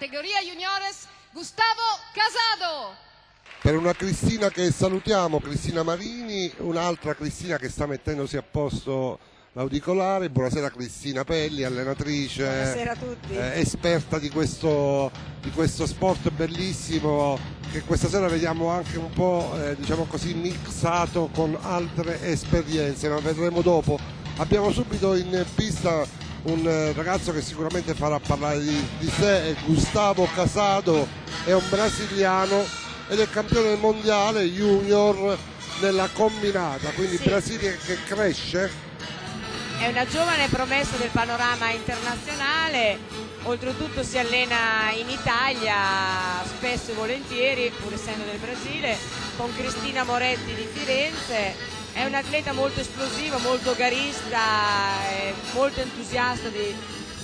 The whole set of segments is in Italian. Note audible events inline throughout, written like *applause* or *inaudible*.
categoria juniores Gustavo Casado. Per una Cristina che salutiamo, Cristina Marini, un'altra Cristina che sta mettendosi a posto l'auricolare. Buonasera Cristina Pelli, allenatrice, Buonasera a tutti. eh, esperta di questo, di questo sport bellissimo che questa sera vediamo anche un po' eh, diciamo così mixato con altre esperienze, ma vedremo dopo. Abbiamo subito in pista un eh, ragazzo che sicuramente farà parlare di, di sé, è Gustavo Casado, è un brasiliano ed è campione mondiale junior nella combinata, quindi Sì. Brasile che cresce. È una giovane promessa del panorama internazionale, oltretutto si allena in Italia spesso e volentieri, pur essendo del Brasile, con Cristina Moretti di Firenze. È un atleta molto esplosivo, molto garista, è molto entusiasta di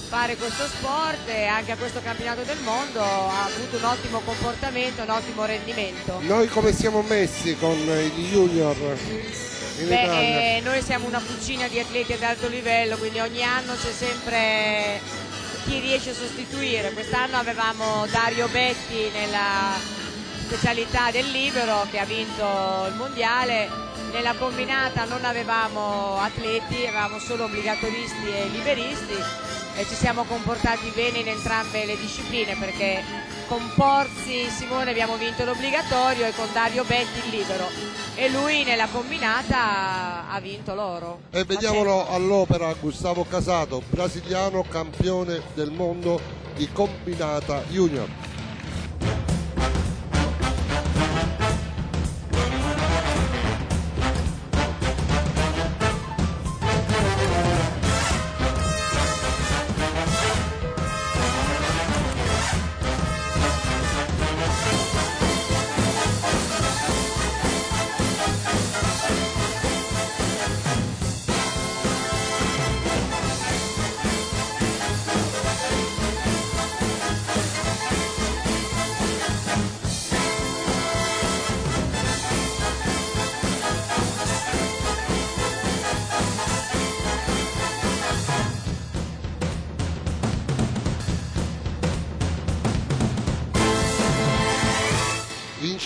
fare questo sport e anche a questo campionato del mondo ha avuto un ottimo comportamento, un ottimo rendimento. Noi come siamo messi con i junior Beh, eh, noi siamo una fucina di atleti ad alto livello, quindi ogni anno c'è sempre chi riesce a sostituire. Quest'anno avevamo Dario Betti nella specialità del libero che ha vinto il mondiale. Nella combinata non avevamo atleti, avevamo solo obbligatoristi e liberisti e ci siamo comportati bene in entrambe le discipline perché con Porzi Simone abbiamo vinto l'obbligatorio e con Dario Betti il libero e lui nella combinata ha vinto l'oro. E vediamolo all'opera Gustavo Casato, brasiliano campione del mondo di combinata junior.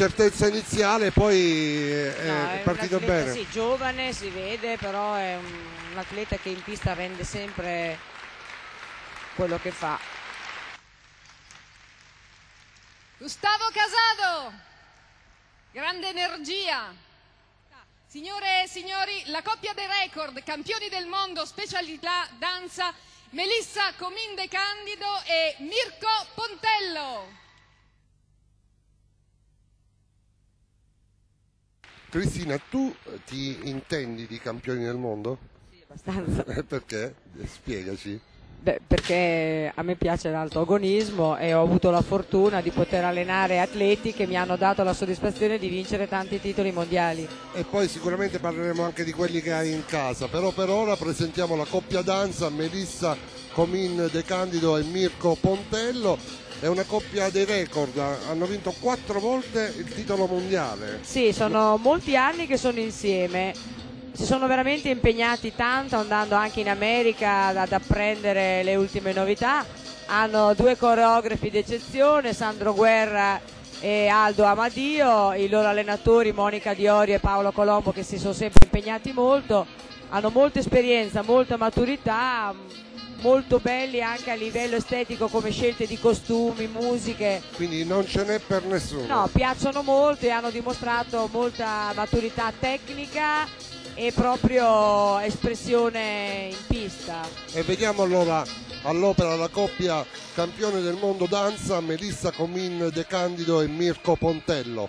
L'incertezza iniziale poi eh, No, è partito bene. Sì, giovane, si vede, però è un, un atleta che in pista rende sempre quello che fa. Gustavo Casado, grande energia. Signore e signori, la coppia dei record, campioni del mondo, specialità danza, Melissa Cominde Candido e Mirko Pontello. Cristina, tu eh, ti intendi di campioni del mondo? Abbastanza. Eh, *laughs* Perché? Eh, Spiegaci. Beh, perché a me piace l'alto agonismo e ho avuto la fortuna di poter allenare atleti che mi hanno dato la soddisfazione di vincere tanti titoli mondiali. E poi sicuramente parleremo anche di quelli che hai in casa, però per ora presentiamo la coppia danza Melissa Comin De Candido e Mirko Pontello. È una coppia dei record, hanno vinto quattro volte il titolo mondiale. Sì, sono molti anni che sono insieme. Si sono veramente impegnati tanto andando anche in America ad, apprendere le ultime novità. Hanno due coreografi d'eccezione, Sandro Guerra e Aldo Amadio, i loro allenatori Monica Diori e Paolo Colombo che si sono sempre impegnati molto. Hanno molta esperienza, molta maturità, molto belli anche a livello estetico come scelte di costumi, musiche. Quindi non ce n'è per nessuno. No, piacciono molto e hanno dimostrato molta maturità tecnica e proprio espressione in pista. E vediamo allora all'opera la coppia campione del mondo danza Melissa Comin De Candido e Mirko Pontello.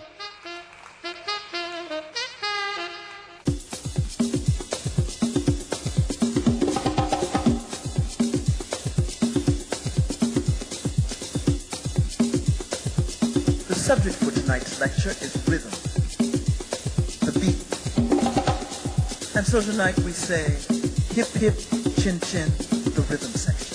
Tonight's lecture is rhythm, the beat. And so tonight we say hip hip chin chin, the rhythm section.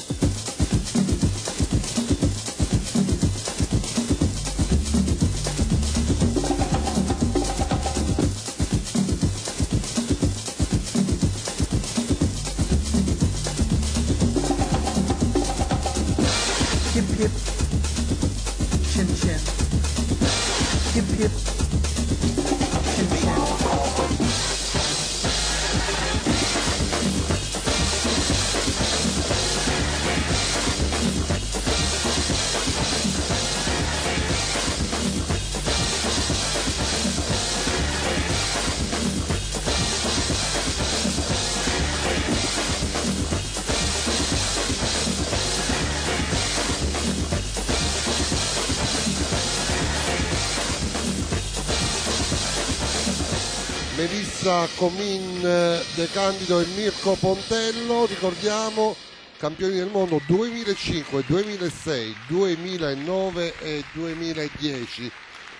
Melissa Comin De Candido e Mirko Pontello, ricordiamo campioni del mondo 2005, 2006, 2009 e 2010.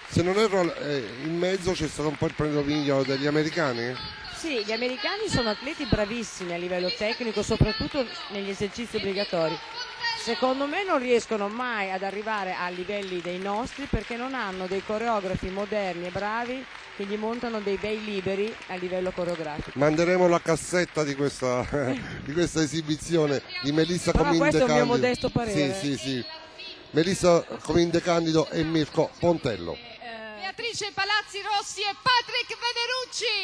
Se non erro eh, in mezzo c'è stato un po' il predominio degli americani? Sì, gli americani sono atleti bravissimi a livello tecnico, soprattutto negli esercizi obbligatori. Secondo me non riescono mai ad arrivare a livelli dei nostri perché non hanno dei coreografi moderni e bravi che gli montano dei bei liberi a livello coreografico. Manderemo la cassetta di questa, *laughs* di questa esibizione di Melissa Però Comin De questo è un mio Candido. modesto parere. Sì, sì, sì. Melissa Comin De Candido e Mirko Pontello. Beatrice Palazzi Rossi e Patrick Venerucci.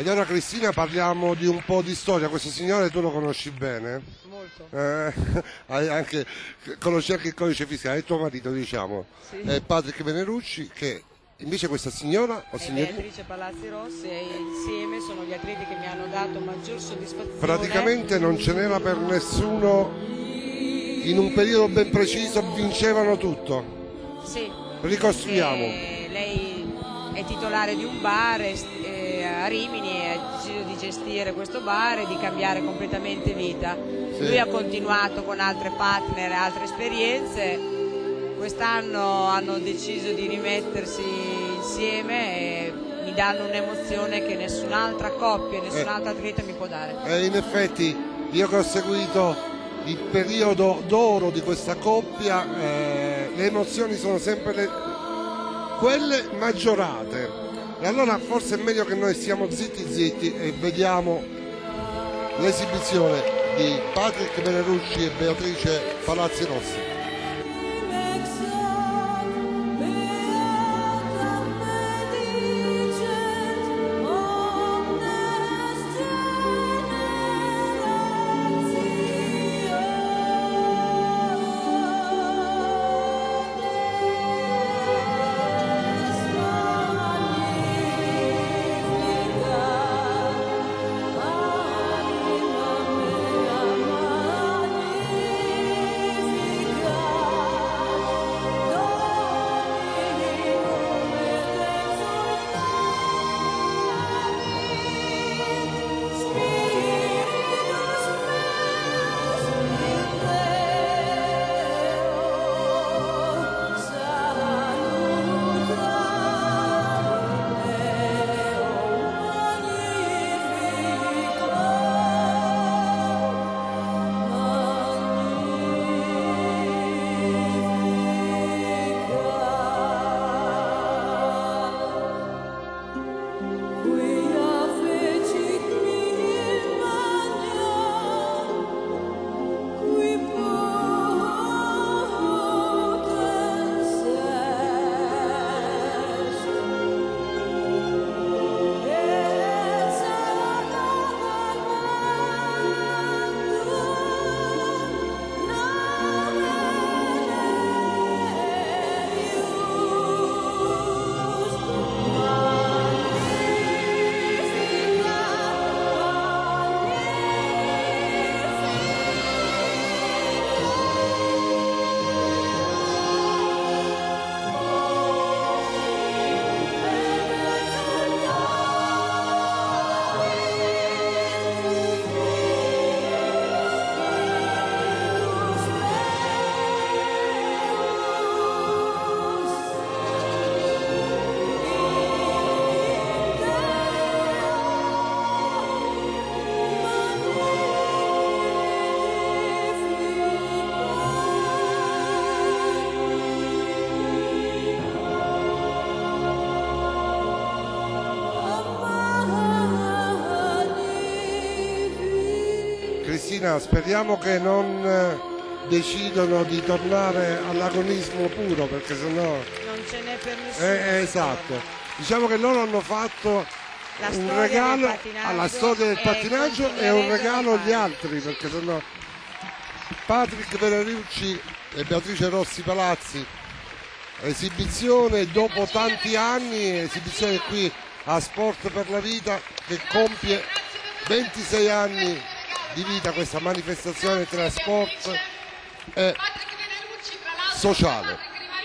Ed ora Cristina parliamo di un po' di storia, questo signore tu lo conosci bene? Molto. Eh, *laughs* anche, conosci anche il codice fiscale, è tuo marito diciamo, Sì. è Patrick Venerucci che invece questa signora o E signorina Beatrice Palazzi Rossi e insieme sono gli atleti che mi hanno dato maggior soddisfazione. praticamente non ce n'era per nessuno, in un periodo ben preciso vincevano tutto. Sì. Ricostruiamo. Eh, lei è titolare di un bar e- e a Rimini ha deciso di gestire questo bar e di cambiare completamente vita. Sì. Lui ha continuato con altre partner e altre esperienze. Quest'anno hanno deciso di rimettersi insieme e mi danno un'emozione che nessun'altra coppia, nessun'altra atleta mi può dare. E in effetti io che ho seguito il periodo d'oro di questa coppia, eh, le emozioni sono sempre le- quelle maggiorate. E allora forse è meglio che noi stiamo zitti zitti e vediamo l'esibizione di Patrick Venerucci e Beatrice Palazzi Rossi. Cristina, speriamo che non, decidono di tornare all'agonismo puro perché sennò Non ce n'è per nessuno. eh, esatto diciamo che loro hanno fatto un regalo alla storia del e pattinaggio e un regalo agli altri perché sennò Patrick Venerucci e Beatrice Rossi Palazzi esibizione dopo tanti anni esibizione qui a Sport per la Vita che compie 26 anni di vita questa manifestazione tra sport e sociale.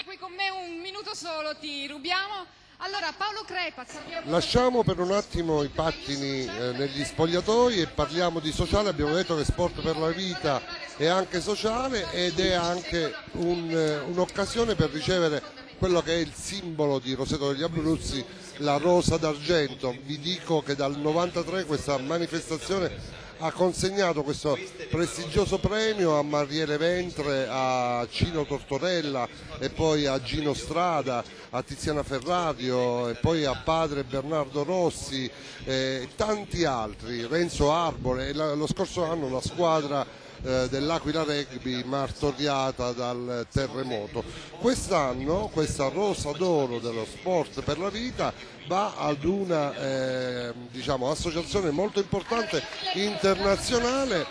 Qui con me un minuto solo, ti rubiamo. Allora, Paolo Crepaz, Lasciamo per un attimo i pattini eh, negli spogliatoi e parliamo di sociale. Abbiamo detto che Sport per la Vita è anche sociale ed è anche un, eh, un'occasione per ricevere quello che è il simbolo di Roseto degli Abruzzi, la rosa d'argento. Vi dico che dal 93 questa manifestazione ha consegnato questo prestigioso premio a Mariele Ventre, a Cino Tortorella e poi a Gino Strada, a Tiziana Ferrario e poi a padre Bernardo Rossi e tanti altri, Renzo Arbore. E lo scorso anno la squadra eh, dell'Aquila Rugby martoriata dal terremoto. Quest'anno questa rosa d'oro dello sport per la vita va ad una eh, diciamo, associazione molto importante internazionale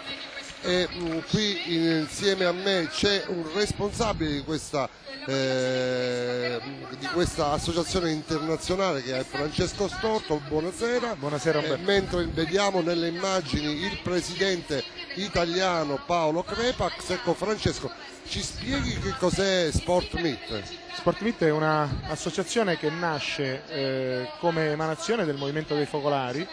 e mh, qui insieme a me c'è un responsabile di questa, eh, di questa associazione internazionale che è Francesco Storto, buonasera. Buonasera, Eh, mentre vediamo nelle immagini il presidente italiano Paolo Crepax, ecco Francesco, ci spieghi che cos'è Sport Meet? Sport Meet è un'associazione che nasce eh, come emanazione del Movimento dei Focolari,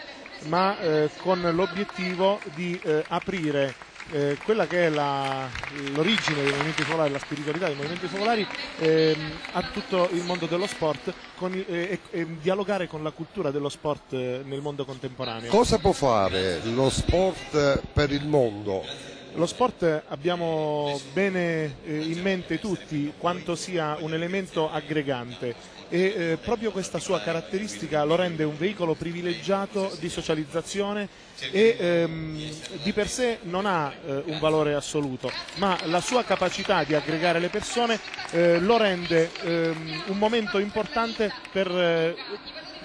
ma eh, con l'obiettivo di eh, aprire eh, quella che è la- l'origine dei movimenti focolari, la spiritualità dei movimenti focolari ehm, a tutto il mondo dello sport con i- e, dialogare con la cultura dello sport eh, nel mondo contemporaneo. Cosa può fare lo sport per il mondo? Lo sport abbiamo bene eh, in mente tutti quanto sia un elemento aggregante e eh, proprio questa sua caratteristica lo rende un veicolo privilegiato di socializzazione e ehm, di per sé non ha eh, un valore assoluto, ma la sua capacità di aggregare le persone eh, lo rende ehm, un momento importante per eh,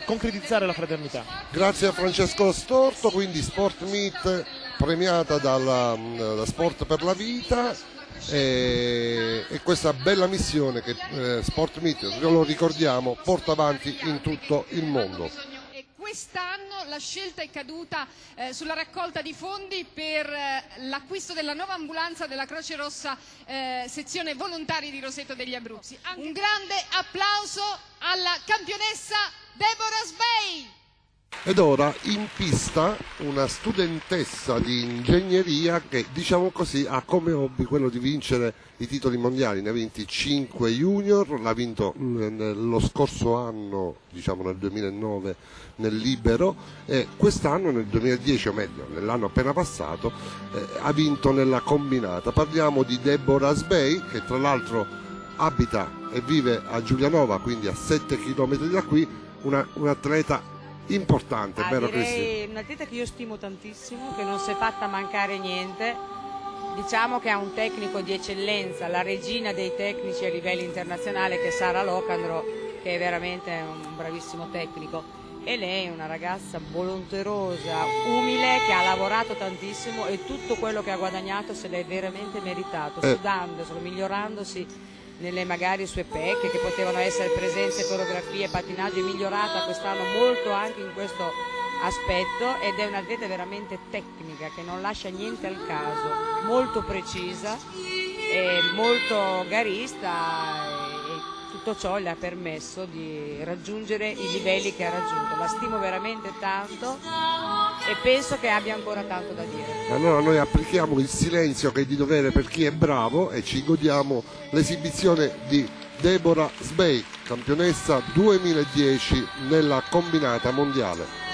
concretizzare la fraternità. Grazie a Francesco Storto, quindi Sport Meet premiata dalla, da Sport per la Vita e, e questa bella missione che eh, Sport Meet, lo ricordiamo, porta avanti in tutto il mondo. Quest'anno la scelta è caduta eh, sulla raccolta di fondi per eh, l'acquisto della nuova ambulanza della Croce Rossa eh, sezione volontari di Roseto degli Abruzzi. Un grande applauso alla campionessa Deborah Sbey. Ed ora in pista una studentessa di ingegneria che diciamo così ha come hobby quello di vincere i titoli mondiali, ne ha vinti 5 junior, l'ha vinto mm, lo scorso anno, diciamo nel 2009 nel Libero e quest'anno nel 2010 o meglio nell'anno appena passato eh, ha vinto nella combinata. Parliamo di Deborah Sbey che tra l'altro abita e vive a Giulianova, quindi a 7 km da qui, una- un importante, Ah, vero Cristian? direi un'atleta che io stimo tantissimo, che non si è fatta mancare niente. Diciamo che ha un tecnico di eccellenza, la regina dei tecnici a livello internazionale che è Sara Locandro, che è veramente un bravissimo tecnico. E lei è una ragazza volonterosa, umile, che ha lavorato tantissimo e tutto quello che ha guadagnato se l'è veramente meritato, Eh. sudandoselo, migliorandosi nelle magari sue pecche che potevano essere presenze, coreografie, pattinaggio, è migliorata quest'anno molto anche in questo aspetto ed è un'atleta veramente tecnica che non lascia niente al caso, molto precisa, molto garista e tutto ciò le ha permesso di raggiungere i livelli che ha raggiunto. La stimo veramente tanto e penso che abbia ancora tanto da dire. Allora noi applichiamo il silenzio che è di dovere per chi è bravo e ci godiamo l'esibizione di Deborah Sbey, campionessa 2010 nella combinata mondiale.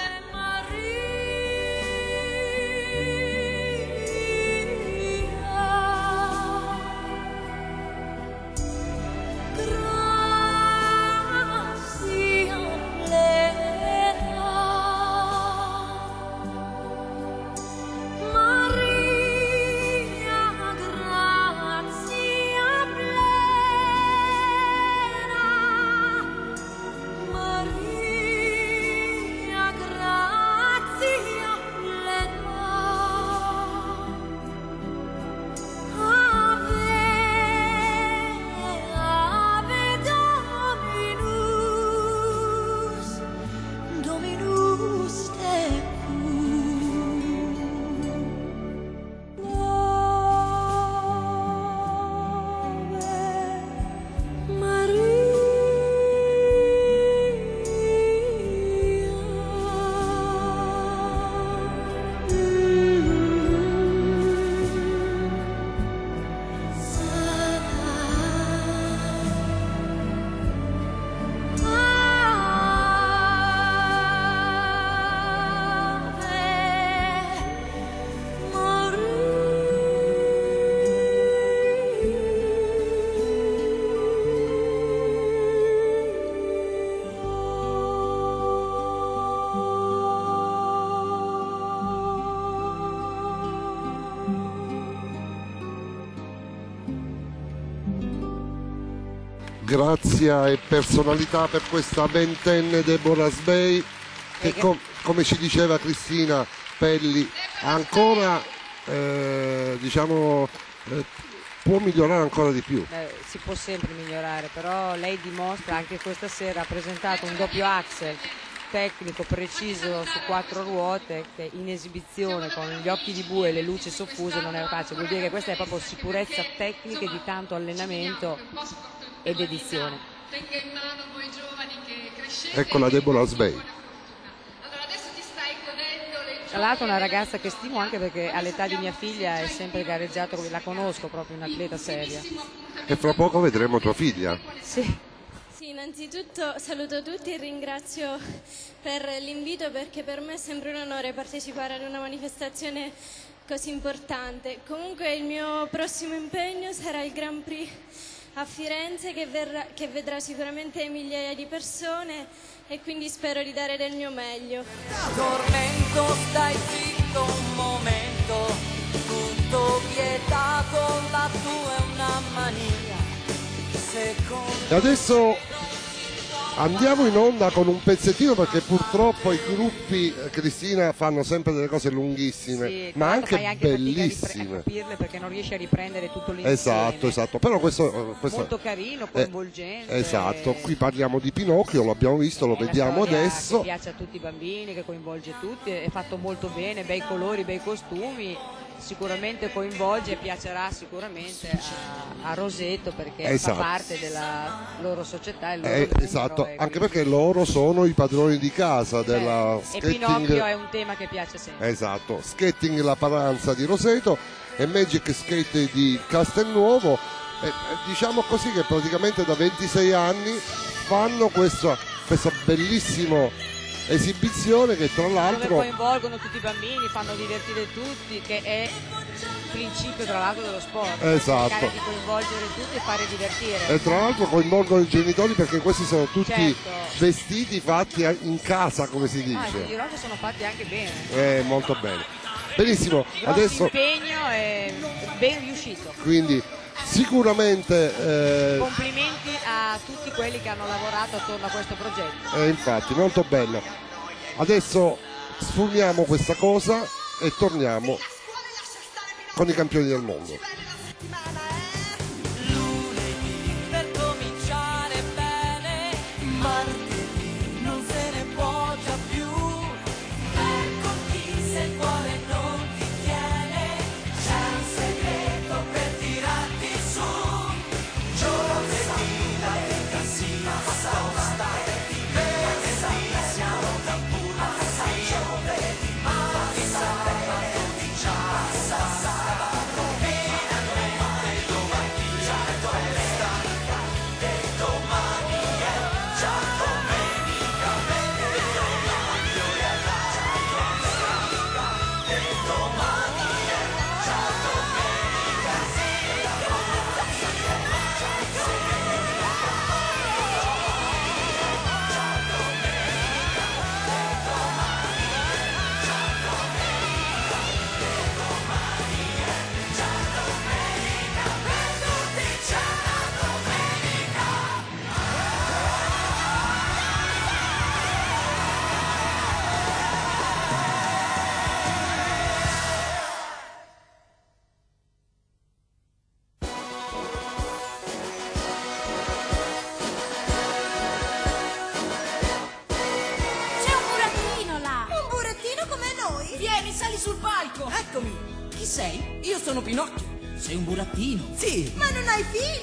Grazia e personalità per questa ventenne Deborah Sbey che com- come ci diceva Cristina Pelli ancora eh, diciamo eh, può migliorare ancora di più. Beh, si può sempre migliorare, però lei dimostra anche questa sera ha presentato un doppio axel tecnico preciso su quattro ruote che in esibizione con gli occhi di bue e le luci soffuse non era facile, vuol dire che questa è proprio sicurezza tecnica di tanto allenamento ed edizione. Tenga in mano voi giovani che crescete. Ecco la Deborah Sbey. Allora adesso ti stai godendo le Tra l'altro una ragazza che stimo anche perché all'età di mia figlia è sempre gareggiato, la conosco proprio, un'atleta seria. E fra poco vedremo tua figlia. Sì. Sì, innanzitutto saluto tutti e ringrazio per l'invito perché per me è sempre un onore partecipare ad una manifestazione così importante. Comunque il mio prossimo impegno sarà il Grand Prix a Firenze che, verrà- che vedrà sicuramente migliaia di persone e quindi spero di dare del mio meglio. tormento, stai zitto un momento, tutto vietato, la tua è una mania. Secondo adesso andiamo in onda con un pezzettino perché purtroppo i gruppi, eh, Cristina, fanno sempre delle cose lunghissime, Sì, ma anche anche bellissime. capirle perché non riesci a riprendere tutto l'insieme. Esatto, esatto. Però questo, questo Molto carino, eh, coinvolgente. esatto, qui parliamo di Pinocchio, lo abbiamo visto, lo È vediamo adesso. Che piace a tutti i bambini, che coinvolge tutti, è fatto molto bene, bei colori, bei costumi, sicuramente coinvolge e piacerà sicuramente a, a Roseto perché Esatto. fa parte della loro società. il loro Eh, esatto, e anche perché loro sono i padroni di casa della e Pinocchio è skating. un tema che piace sempre. Esatto, Skating La Paranza di Roseto e Magic Skate di Castelnuovo. E, e diciamo così che praticamente da 26 anni fanno questa, questa bellissima esibizione che tra dove l'altro coinvolgono tutti i bambini, fanno divertire tutti, che è il principio tra l'altro dello sport. Esatto. Di coinvolgere tutti e fare divertire. e tra l'altro coinvolgono i genitori perché questi sono tutti Certo. vestiti fatti in casa come si Ah, dice. dirò che sono fatti anche bene. Eh, molto bene. Benissimo, Grosso adesso impegno e ben riuscito. quindi sicuramente eh, Complimenti a tutti quelli che hanno lavorato attorno a questo progetto. Eh, infatti, molto bello. Adesso sfumiamo questa cosa e torniamo con i campioni del mondo. Sì! Ma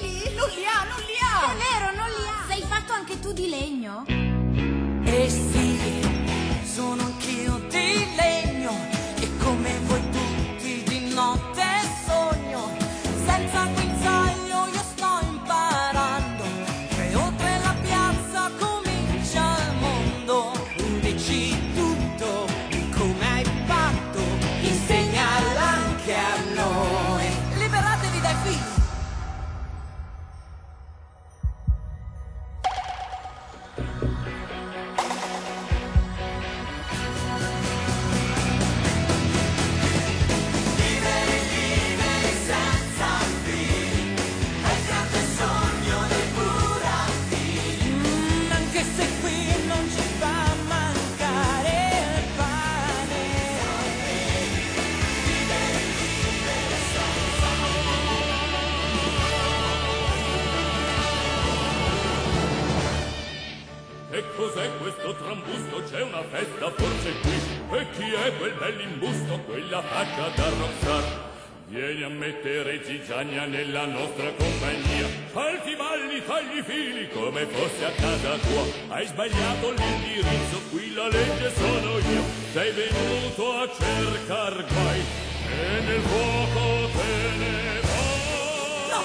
zizzania nella nostra compagnia Falti balli, fagli fili come fosse a casa tua Hai sbagliato l'indirizzo, qui la legge sono io Sei venuto a cercar guai E nel fuoco te ne vai No,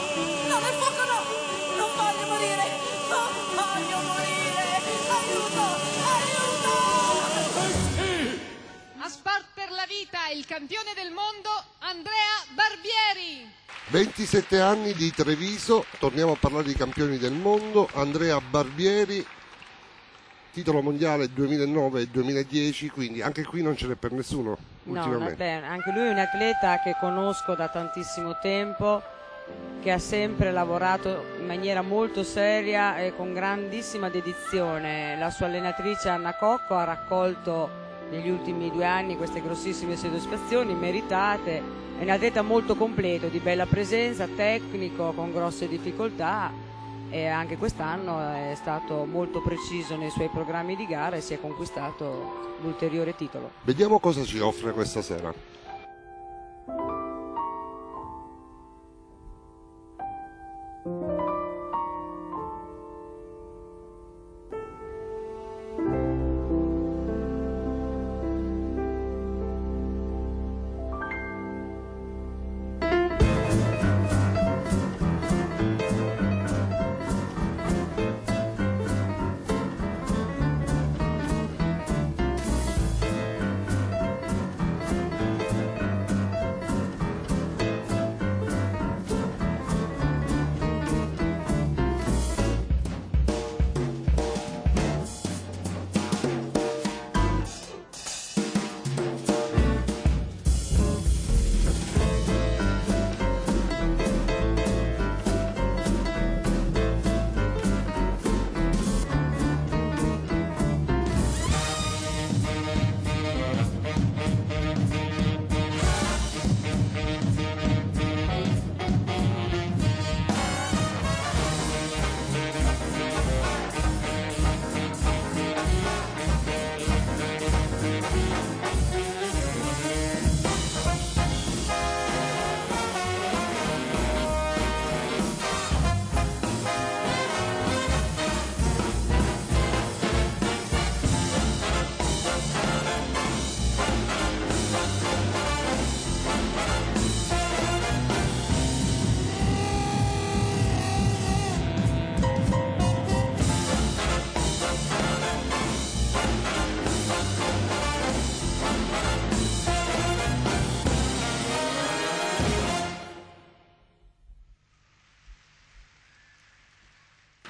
no, nel fuoco no! Non voglio morire! Non voglio morire! Aiuto! Aiuto! A Sport per la vita il campione del mondo Andrea Barbieri. 27 anni di Treviso, torniamo a parlare di campioni del mondo, Andrea Barbieri, titolo mondiale 2009 e 2010, quindi anche qui non ce n'è per nessuno No, ultimamente. vabbè, anche lui è un atleta che conosco da tantissimo tempo, che ha sempre lavorato in maniera molto seria e con grandissima dedizione. La sua allenatrice Anna Cocco ha raccolto negli ultimi due anni queste grossissime soddisfazioni meritate. È un atleta molto completo, di bella presenza, tecnico, con grosse difficoltà e anche quest'anno è stato molto preciso nei suoi programmi di gara e si è conquistato l'ulteriore titolo. Vediamo cosa ci offre questa sera.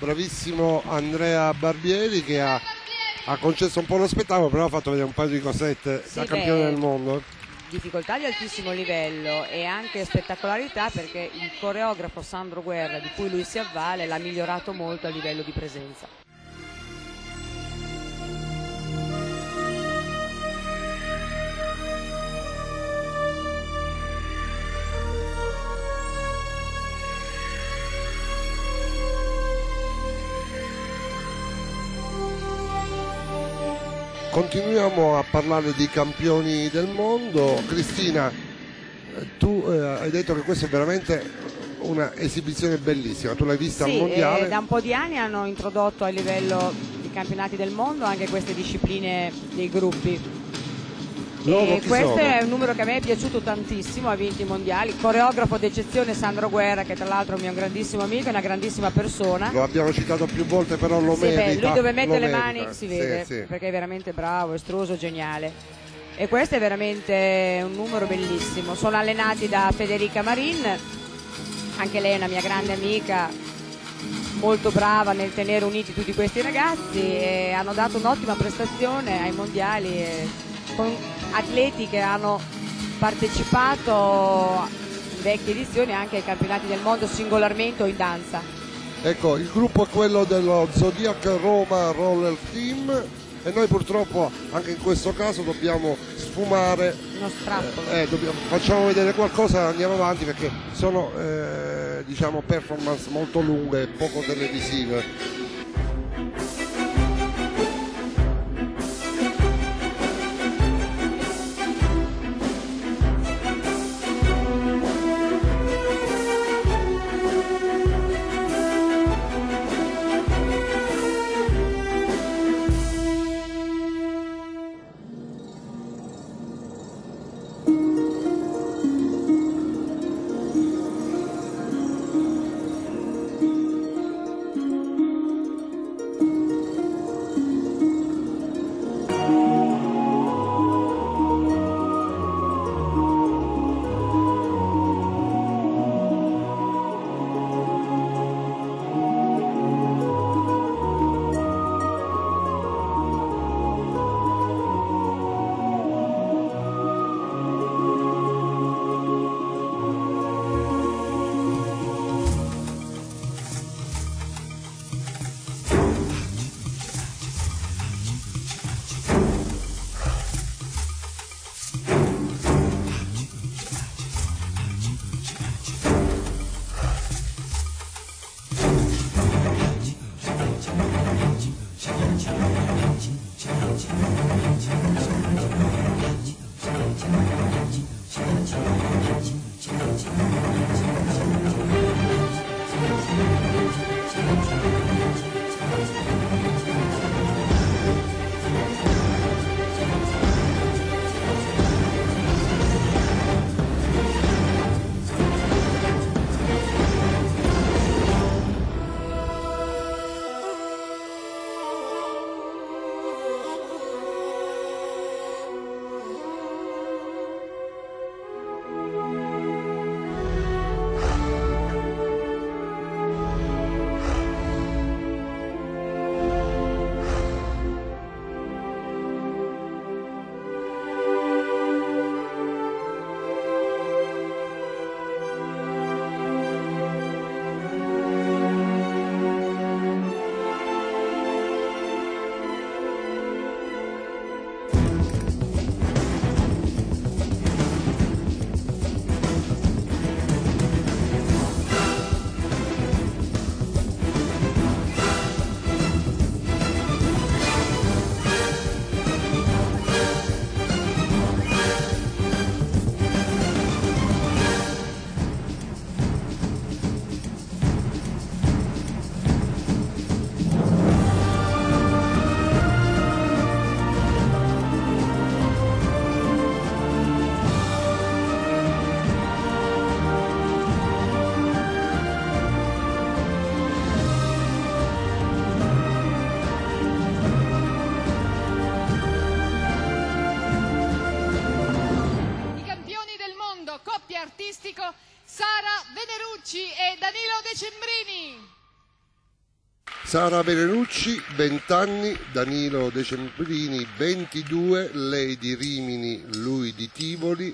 Bravissimo Andrea Barbieri che ha, ha concesso un po' lo spettacolo, però ha fatto vedere un paio di cosette Sì, da campione beh, del mondo. difficoltà di altissimo livello e anche spettacolarità perché il coreografo Sandro Guerra di cui lui si avvale l'ha migliorato molto a livello di presenza. Continuiamo a parlare di campioni del mondo. Cristina, tu eh, hai detto che questa è veramente una esibizione bellissima, tu l'hai vista Sì, al mondiale. eh, da un po' di anni hanno introdotto a livello di campionati del mondo anche queste discipline dei gruppi. E chi questo sono? è un numero che a me è piaciuto tantissimo, ha vinto i mondiali. Coreografo d'eccezione Sandro Guerra, che tra l'altro è un mio grandissimo amico, è una grandissima persona. Lo abbiamo citato più volte, però lo Sì, beh, merita. lui dove mette le merita. mani si Sì, vede, sì. perché è veramente bravo, estruoso, geniale. E questo è veramente un numero bellissimo. Sono allenati da Federica Marin, anche lei è una mia grande amica, molto brava nel tenere uniti tutti questi ragazzi e hanno dato un'ottima prestazione ai mondiali con atleti che hanno partecipato in vecchie edizioni anche ai campionati del mondo singolarmente o in danza. Ecco, il gruppo è quello dello Zodiac Roma Roller Team e noi purtroppo anche in questo caso dobbiamo sfumare. Uno strappolo. Eh, dobbiamo- facciamo vedere qualcosa, andiamo avanti perché sono eh, diciamo performance molto lunghe e poco televisive. Sara Venerucci, 20 anni, Danilo Decembrini, 22, lei di Rimini, lui di Tivoli.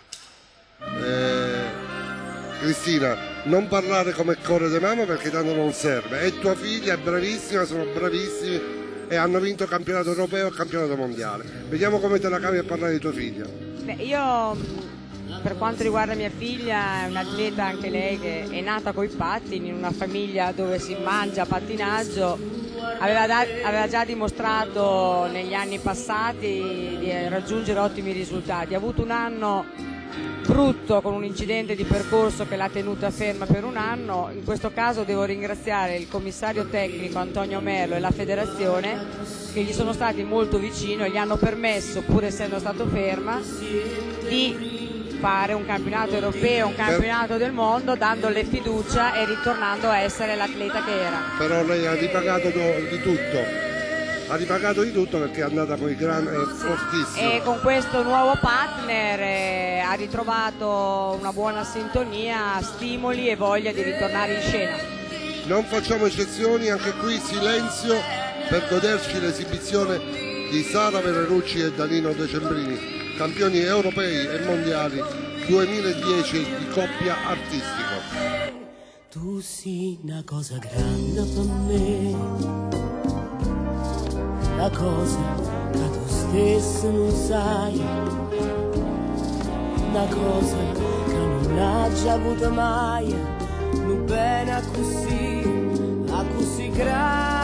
Eh, Cristina, non parlare come corre di mamma perché tanto non serve. È tua figlia, è bravissima, sono bravissimi e hanno vinto campionato europeo e campionato mondiale. Vediamo come te la cavi a parlare di tua figlia. Beh, io per quanto riguarda mia figlia è un'atleta anche lei che è nata coi pattini in una famiglia dove si mangia pattinaggio, aveva, da- aveva già dimostrato negli anni passati di raggiungere ottimi risultati, ha avuto un anno brutto con un incidente di percorso che l'ha tenuta ferma per un anno, in questo caso devo ringraziare il commissario tecnico Antonio Merlo e la federazione che gli sono stati molto vicino e gli hanno permesso, pur essendo stato ferma, di fare un campionato europeo, un campionato del mondo, dandole fiducia e ritornando a essere l'atleta che era. Però lei ha ripagato di tutto. Ha ripagato di tutto perché è andata poi gran- è fortissima. E con questo nuovo partner eh, ha ritrovato una buona sintonia, stimoli e voglia di ritornare in scena. Non facciamo eccezioni, anche qui silenzio per goderci l'esibizione di Sara Venerucci e Danilo Decembrini, campioni europei e mondiali 2010 di coppia artistico. Tu sei una cosa grande per me, una cosa che tu stesso non sai, una cosa che non hai già avuto mai, un bene così, a così grande.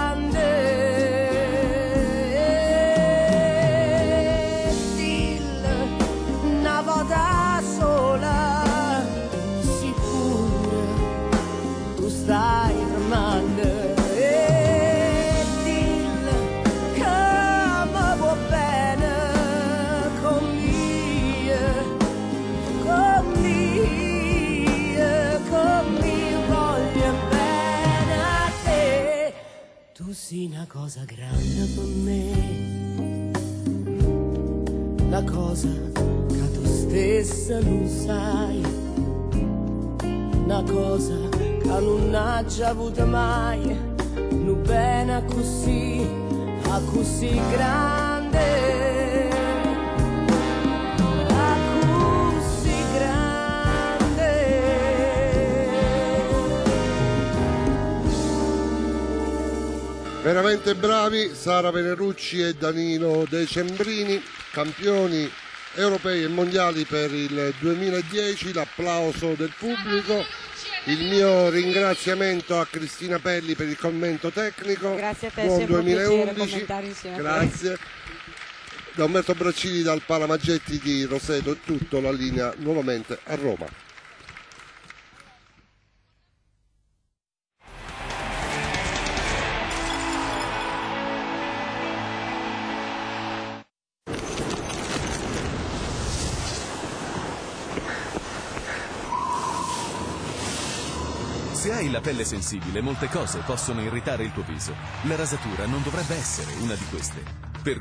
Già avuto mai, un bene a così grande. a così grande. Veramente bravi Sara Venerucci e Danilo Decembrini, campioni europei e mondiali per il 2010, l'applauso del pubblico, il mio ringraziamento a Cristina Pelli per il commento tecnico. Grazie a te, Buon sempre un piacere 2011. commentare insieme a te. Grazie. Da Umberto Braccini dal Palamaggetti di Roseto è tutto, la linea nuovamente a Roma. Hai la pelle sensibile, molte cose possono irritare il tuo viso. La rasatura non dovrebbe essere una di queste. Per